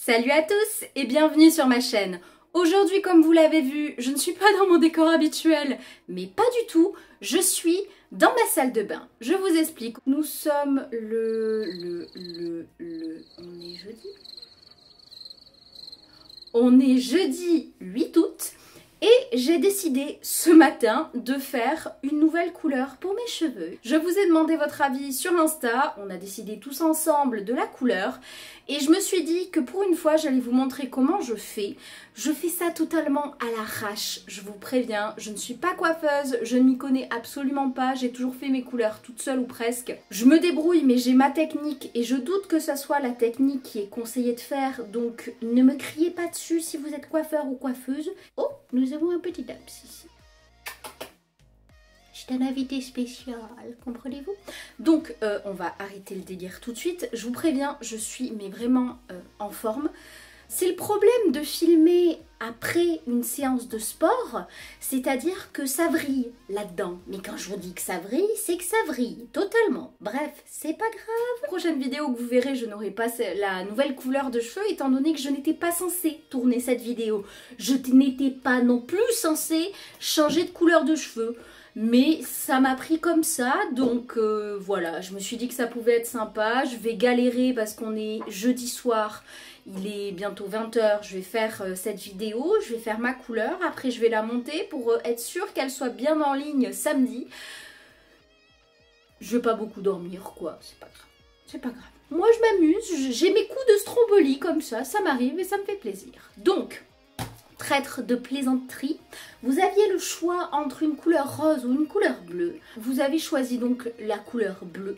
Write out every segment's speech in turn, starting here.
Salut à tous et bienvenue sur ma chaîne. Aujourd'hui, comme vous l'avez vu, je ne suis pas dans mon décor habituel, mais pas du tout. Je suis dans ma salle de bain. Je vous explique. Nous sommes le... le... le... le... On est jeudi? On est jeudi 8 août et j'ai décidé ce matin de faire une nouvelle couleur pour mes cheveux. Je vous ai demandé votre avis sur Insta, on a décidé tous ensemble de la couleur et je me suis dit que pour une fois j'allais vous montrer comment je fais. Je fais ça totalement à l'arrache, je vous préviens, je ne suis pas coiffeuse, je ne m'y connais absolument pas, j'ai toujours fait mes couleurs toute seule ou presque. Je me débrouille mais j'ai ma technique et je doute que ça soit la technique qui est conseillée de faire donc ne me criez pas dessus si vous êtes coiffeur ou coiffeuse. Oh, nous avons un petit abs ici. C'est un invité spécial, comprenez-vous? Donc, euh, on va arrêter le délire tout de suite. Je vous préviens, je suis mais vraiment euh, en forme. C'est le problème de filmer après une séance de sport, c'est-à-dire que ça vrille là-dedans. Mais quand je vous dis que ça vrille, c'est que ça vrille, totalement. Bref, c'est pas grave. Prochaine vidéo que vous verrez, je n'aurai pas la nouvelle couleur de cheveux, étant donné que je n'étais pas censée tourner cette vidéo. Je n'étais pas non plus censée changer de couleur de cheveux. Mais ça m'a pris comme ça, donc euh, voilà, je me suis dit que ça pouvait être sympa. Je vais galérer parce qu'on est jeudi soir, il est bientôt 20h, je vais faire euh, cette vidéo, je vais faire ma couleur, après je vais la monter pour euh, être sûre qu'elle soit bien en ligne samedi. Je vais pas beaucoup dormir quoi, c'est pas grave, c'est pas grave. Moi je m'amuse, j'ai mes coups de strombolie comme ça, ça m'arrive et ça me fait plaisir. Donc, traître de plaisanterie. Vous aviez le choix entre une couleur rose ou une couleur bleue. Vous avez choisi donc la couleur bleue.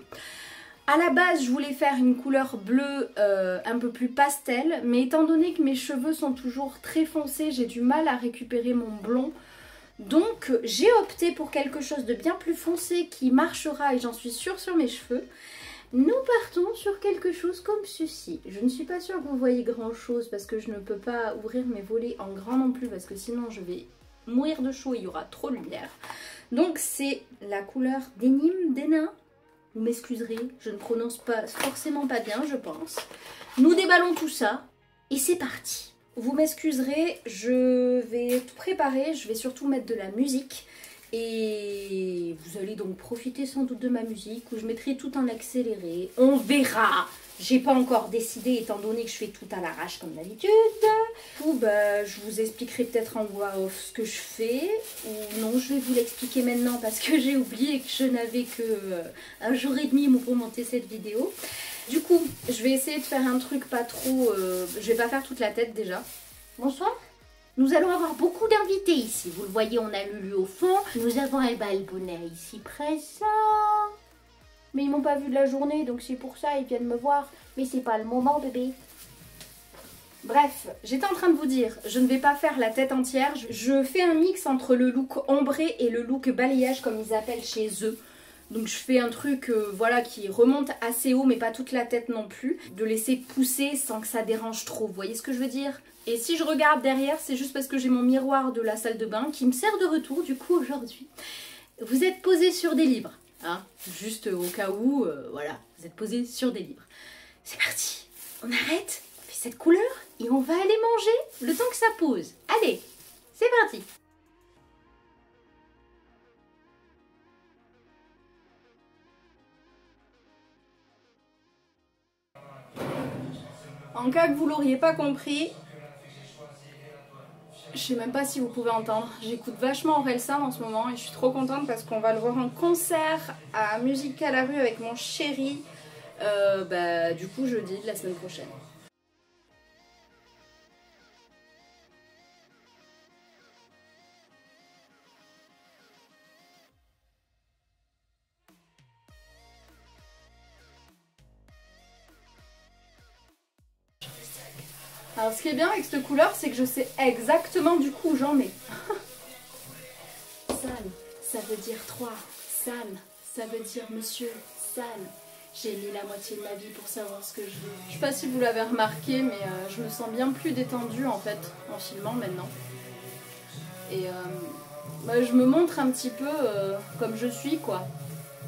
À la base, je voulais faire une couleur bleue euh, un peu plus pastel, mais étant donné que mes cheveux sont toujours très foncés, j'ai du mal à récupérer mon blond. Donc j'ai opté pour quelque chose de bien plus foncé qui marchera et j'en suis sûre sur mes cheveux. Nous partons sur quelque chose comme ceci. Je ne suis pas sûre que vous voyez grand chose parce que je ne peux pas ouvrir mes volets en grand non plus parce que sinon je vais mourir de chaud et il y aura trop de lumière. Donc c'est la couleur d'énime d'énin. Vous m'excuserez, je ne prononce pas forcément pas bien je pense. Nous déballons tout ça et c'est parti. Vous m'excuserez, je vais tout préparer, je vais surtout mettre de la musique. Et vous allez donc profiter sans doute de ma musique où je mettrai tout en accéléré. On verra j'ai pas encore décidé étant donné que je fais tout à l'arrache comme d'habitude. Ou bah, je vous expliquerai peut-être en voix off ce que je fais. Ou non, je vais vous l'expliquer maintenant parce que j'ai oublié que je n'avais que euh, un jour et demi pour monter cette vidéo. Du coup, je vais essayer de faire un truc pas trop... Euh, je vais pas faire toute la tête déjà. Bonsoir nous allons avoir beaucoup d'invités ici. Vous le voyez, on a Lulu au fond. Nous avons Elba Bonnet ici présent. Mais ils m'ont pas vu de la journée, donc c'est pour ça, ils viennent me voir. Mais c'est pas le moment, bébé. Bref, j'étais en train de vous dire, je ne vais pas faire la tête entière. Je fais un mix entre le look ombré et le look balayage, comme ils appellent chez eux. Donc je fais un truc euh, voilà qui remonte assez haut mais pas toute la tête non plus. De laisser pousser sans que ça dérange trop, vous voyez ce que je veux dire? Et si je regarde derrière, c'est juste parce que j'ai mon miroir de la salle de bain qui me sert de retour du coup aujourd'hui. Vous êtes posé sur des livres, hein? Juste au cas où, euh, voilà, vous êtes posé sur des livres. C'est parti, on arrête, on fait cette couleur et on va aller manger le temps que ça pose. Allez, c'est parti En cas que vous l'auriez pas compris, je sais même pas si vous pouvez entendre. J'écoute vachement Orelsan en ce moment et je suis trop contente parce qu'on va le voir en concert à Musique à la rue avec mon chéri. Euh, bah, du coup jeudi de la semaine prochaine. Alors ce qui est bien avec cette couleur, c'est que je sais exactement du coup où j'en mets. San, ça veut dire 3. San, ça veut dire monsieur. San, j'ai mis la moitié de ma vie pour savoir ce que je veux. Je sais pas si vous l'avez remarqué, mais euh, je me sens bien plus détendue en fait en filmant maintenant. Et euh, bah, je me montre un petit peu euh, comme je suis quoi.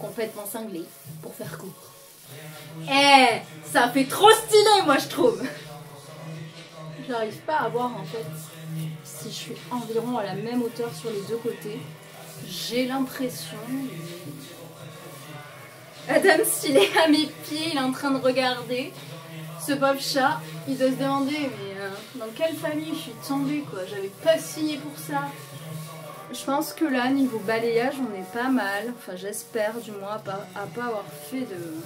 Complètement cinglée, pour faire court. Eh, ça fait trop stylé moi je trouve j'arrive pas à voir en fait si je suis environ à la même hauteur sur les deux côtés. J'ai l'impression. Adam, s'il est à mes pieds, il est en train de regarder. Ce pauvre chat, il doit se demander, mais euh, dans quelle famille je suis tombée quoi? J'avais pas signé pour ça. Je pense que là, niveau balayage, on est pas mal. Enfin, j'espère du moins à pas, à pas avoir fait de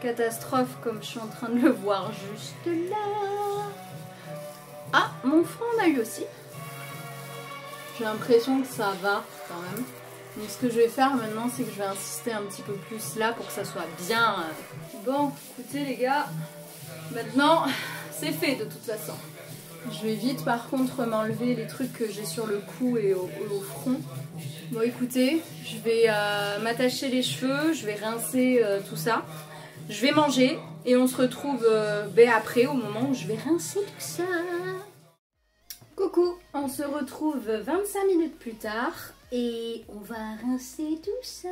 catastrophe comme je suis en train de le voir juste là. Ah, mon front on a eu aussi. J'ai l'impression que ça va quand même. Donc ce que je vais faire maintenant, c'est que je vais insister un petit peu plus là pour que ça soit bien. Bon, écoutez les gars, maintenant c'est fait de toute façon. Je vais vite par contre m'enlever les trucs que j'ai sur le cou et au, front. Bon écoutez, je vais euh, m'attacher les cheveux, je vais rincer euh, tout ça. Je vais manger et on se retrouve euh, ben, après au moment où je vais rincer tout ça. Coucou, on se retrouve 25 minutes plus tard et on va rincer tout ça.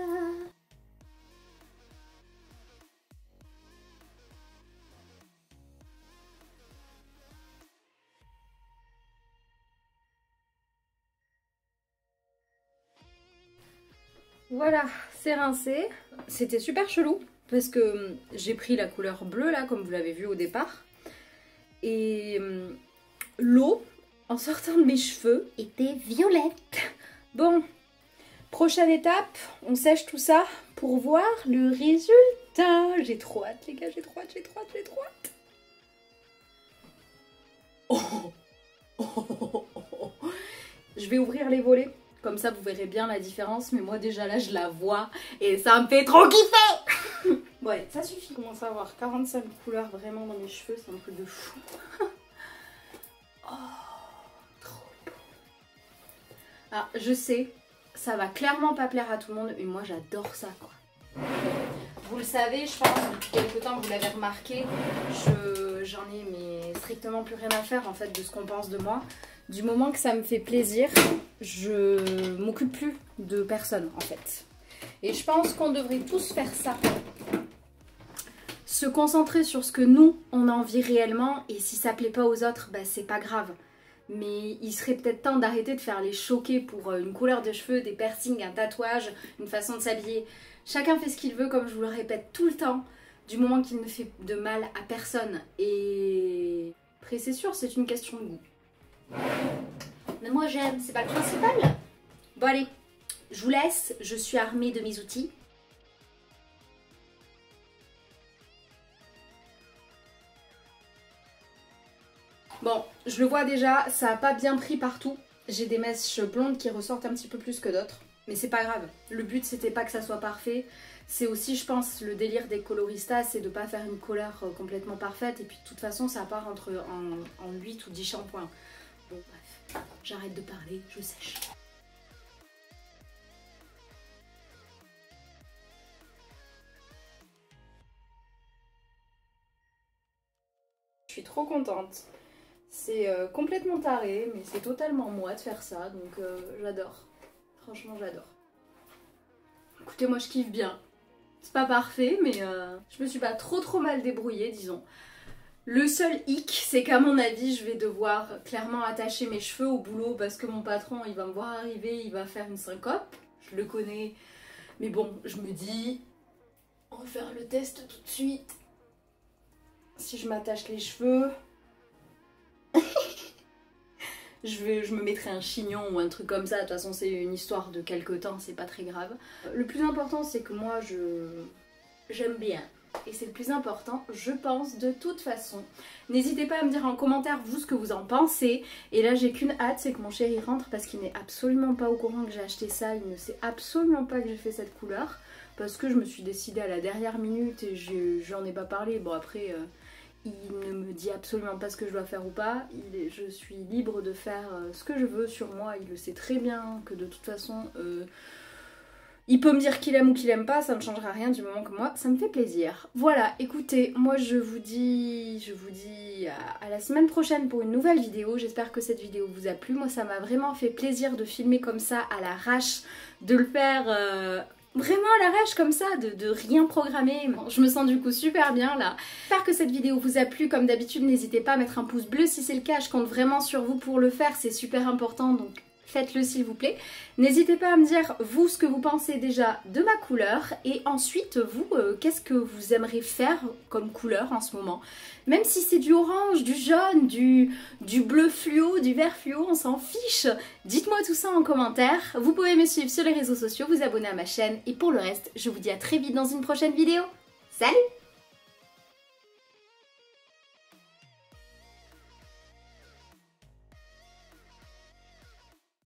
Voilà, c'est rincé. C'était super chelou parce que hum, j'ai pris la couleur bleue là, comme vous l'avez vu au départ. Et hum, l'eau, en sortant de mes cheveux, était violette. Bon, prochaine étape, on sèche tout ça pour voir le résultat. J'ai trop hâte les gars, j'ai trop hâte, j'ai trop hâte, j'ai trop hâte. Oh, oh, oh, Je vais ouvrir les volets comme ça, vous verrez bien la différence. Mais moi, déjà là, je la vois. Et ça me fait trop kiffer Ouais, ça suffit. Je commence à avoir 45 couleurs vraiment dans mes cheveux. C'est un truc de fou. oh, trop beau. Alors, je sais, ça va clairement pas plaire à tout le monde. Mais moi, j'adore ça, quoi. Vous le savez, je pense, depuis quelques temps, vous l'avez remarqué, j'en ai mais strictement plus rien à faire en fait de ce qu'on pense de moi. Du moment que ça me fait plaisir, je m'occupe plus de personne en fait. Et je pense qu'on devrait tous faire ça. Se concentrer sur ce que nous, on a envie réellement et si ça plaît pas aux autres, bah c'est pas grave. Mais il serait peut-être temps d'arrêter de faire les choquer pour euh, une couleur de cheveux, des piercings, un tatouage, une façon de s'habiller. Chacun fait ce qu'il veut, comme je vous le répète tout le temps, du moment qu'il ne fait de mal à personne. Et après, c'est sûr, c'est une question de goût. Mais moi j'aime, c'est pas le principal. Bon allez, je vous laisse, je suis armée de mes outils. Bon, je le vois déjà, ça a pas bien pris partout. J'ai des mèches blondes qui ressortent un petit peu plus que d'autres. Mais c'est pas grave. Le but c'était pas que ça soit parfait. C'est aussi, je pense, le délire des coloristas, c'est de pas faire une couleur euh, complètement parfaite. Et puis de toute façon, ça part entre en, en 8 ou 10 shampoings. Bon, bref, j'arrête de parler, je sèche. Je suis trop contente. C'est euh, complètement taré, mais c'est totalement moi de faire ça, donc euh, j'adore. Franchement, j'adore. Écoutez, moi je kiffe bien. C'est pas parfait, mais euh, je me suis pas trop trop mal débrouillée, disons. Le seul hic, c'est qu'à mon avis, je vais devoir clairement attacher mes cheveux au boulot parce que mon patron, il va me voir arriver, il va faire une syncope. Je le connais. Mais bon, je me dis, on va faire le test tout de suite. Si je m'attache les cheveux, je, me mettrai un chignon ou un truc comme ça. De toute façon, c'est une histoire de quelques temps, c'est pas très grave. Le plus important, c'est que moi, je j'aime bien et c'est le plus important, je pense, de toute façon. N'hésitez pas à me dire en commentaire, vous, ce que vous en pensez. Et là, j'ai qu'une hâte, c'est que mon chéri rentre parce qu'il n'est absolument pas au courant que j'ai acheté ça. Il ne sait absolument pas que j'ai fait cette couleur parce que je me suis décidée à la dernière minute et j'en ai pas parlé. Bon, après... Euh, il ne me dit absolument pas ce que je dois faire ou pas. Je suis libre de faire euh, ce que je veux sur moi. Il le sait très bien que de toute façon, euh, il peut me dire qu'il aime ou qu'il aime pas, ça ne changera rien du moment que moi, ça me fait plaisir. Voilà, écoutez, moi je vous dis, je vous dis à, la semaine prochaine pour une nouvelle vidéo. J'espère que cette vidéo vous a plu. Moi, ça m'a vraiment fait plaisir de filmer comme ça à l'arrache, de le faire... Euh, vraiment à l'arrache comme ça, de, rien programmer. je me sens du coup super bien là. J'espère que cette vidéo vous a plu. Comme d'habitude, n'hésitez pas à mettre un pouce bleu si c'est le cas. Je compte vraiment sur vous pour le faire, c'est super important. Donc faites-le s'il vous plaît. N'hésitez pas à me dire vous ce que vous pensez déjà de ma couleur et ensuite vous euh, qu'est-ce que vous aimeriez faire comme couleur en ce moment? Même si c'est du orange, du jaune, du, du bleu fluo, du vert fluo, on s'en fiche. Dites-moi tout ça en commentaire. Vous pouvez me suivre sur les réseaux sociaux, vous abonner à ma chaîne et pour le reste, je vous dis à très vite dans une prochaine vidéo. Salut